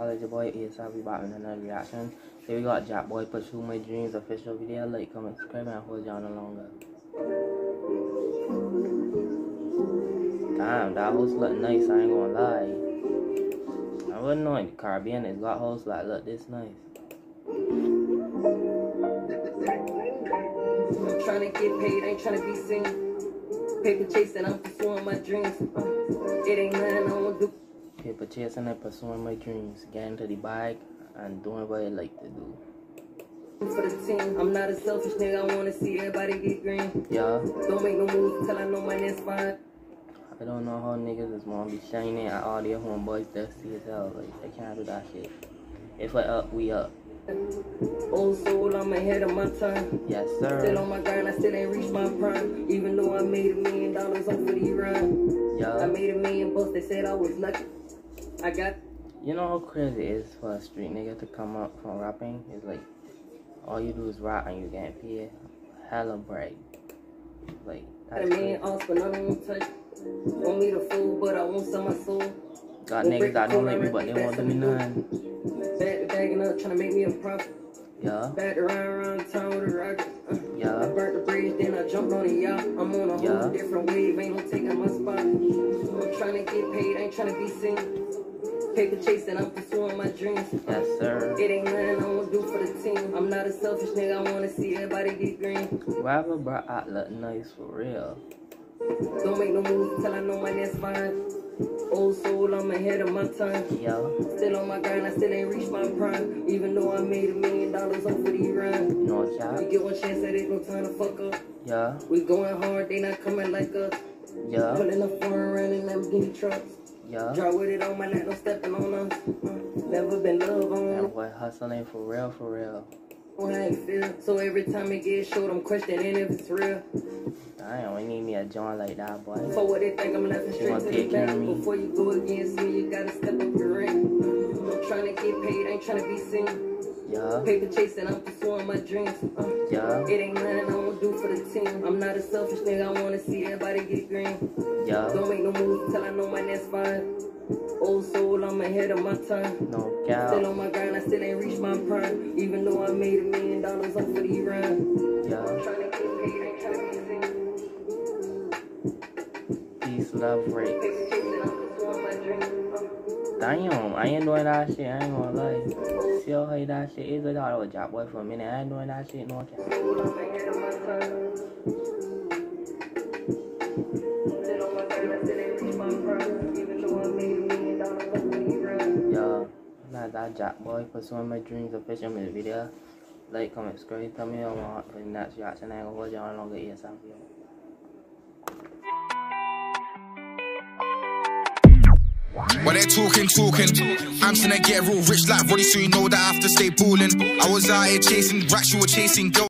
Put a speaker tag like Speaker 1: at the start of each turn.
Speaker 1: Your boy be back with another reaction. Here we got Jackboy Pursue My Dreams official video. Like, comment, subscribe, and hold y'all no longer. Damn, that host look nice, I ain't gonna lie. I wouldn't know in the Caribbean it's got hosts like look this nice.
Speaker 2: I'm trying to get paid, I ain't trying to be seen. Paper chasing, I'm pursuing my dreams. It ain't nothing I won't do.
Speaker 1: Paper chasing and pursuing my dreams. Getting to the bag and doing what I like to do.
Speaker 2: For the team, I'm not a selfish nigga. I wanna see everybody get green.
Speaker 1: Yeah.
Speaker 2: Don't make no moves till I know my next fine.
Speaker 1: I don't know how niggas is gonna be shining at all their homeboys dusty as hell. Like, they can't do that shit. If we up, we up.
Speaker 2: Old soul, I'm ahead of my time.
Speaker 1: Yes, sir.
Speaker 2: Still on my grind, I still ain't reached my prime. Even though I made a million dollars off of the run. I made a million bucks, they said I was lucky. I got
Speaker 1: You know how crazy it is for a street nigga to come up from rapping? It's like, all you do is rap and you getting paid hella bread. Like,
Speaker 2: a
Speaker 1: that's
Speaker 2: million
Speaker 1: crazy.
Speaker 2: off, but none won't touch. Want me to fool, but I won't sell my soul.
Speaker 1: Got niggas that don't like me, but they want to be none.
Speaker 2: To bagging up, trying to make me a profit.
Speaker 1: Yeah,
Speaker 2: Back ride around town with a rocket. Uh, I
Speaker 1: yeah,
Speaker 2: burnt the I jumped on the yacht. I'm on a whole
Speaker 1: Yeah.
Speaker 2: different wave, ain't no taking my spot. I'm trying to get paid, I ain't trying to be seen. Paper chasing, I'm pursuing my dreams.
Speaker 1: yes, sir.
Speaker 2: It ain't nothing I won't do for the team. I'm not a selfish nigga, I wanna see everybody get green.
Speaker 1: Rapper bro act look nice for real.
Speaker 2: Don't make no moves till I know my next fine. Old soul, I'm ahead of my time.
Speaker 1: Yeah,
Speaker 2: Still on my grind, I still ain't reached my prime. Even though I made a million dollars off of the run.
Speaker 1: no
Speaker 2: We
Speaker 1: chat.
Speaker 2: get one chance at it, no time to fuck up.
Speaker 1: Yeah,
Speaker 2: We going hard, they not coming like us.
Speaker 1: yeah,
Speaker 2: Pulling up foreign in Lamborghini trucks.
Speaker 1: yeah.
Speaker 2: Drive with it on my lap, no stepping on us. Never been love
Speaker 1: That
Speaker 2: on
Speaker 1: boy hustling for real, for real.
Speaker 2: How I feel. So every time it gets short, I'm questioning if it's real.
Speaker 1: Damn, we need me a joint like that, boy.
Speaker 2: For what they think, I'm laughing straight
Speaker 1: wanna
Speaker 2: the back. Before you go against me, you gotta step up your ring. I'm trying to get paid, I ain't trying to be seen.
Speaker 1: Yeah,
Speaker 2: Paper chasing, I'm pursuing my dreams. Uh,
Speaker 1: yeah,
Speaker 2: It ain't nothing I won't do for the team. I'm not a selfish nigga, I wanna see everybody get green.
Speaker 1: yeah.
Speaker 2: Don't make no moves till I know my next fine. Old soul, I'm ahead of my time.
Speaker 1: No
Speaker 2: Still on my grind, I still ain't reached my prime. Even though I made a million dollars off of the run.
Speaker 1: Yeah.
Speaker 2: I'm Trying to get paid, ain't trying to be seen.
Speaker 1: Peace, love, breaks. Damn, I ain't doing that shit, I ain't gonna lie. How high that shit? I thought I was Boy for a minute. I ain't doing that shit, no cap.
Speaker 2: I'm of. Still on still ain't of the.
Speaker 1: Yo, like that Jackboy pursuing my dreams official music video. Like, comment, subscribe, tell me what you want for the next reaction. I ain't gonna hold you on longer ESM video.
Speaker 3: While they're talking, talking, I'm trying to get real rich like Roddy, so you know that I have to stay ballin'. I was out here chasing racks, you were chasing girls.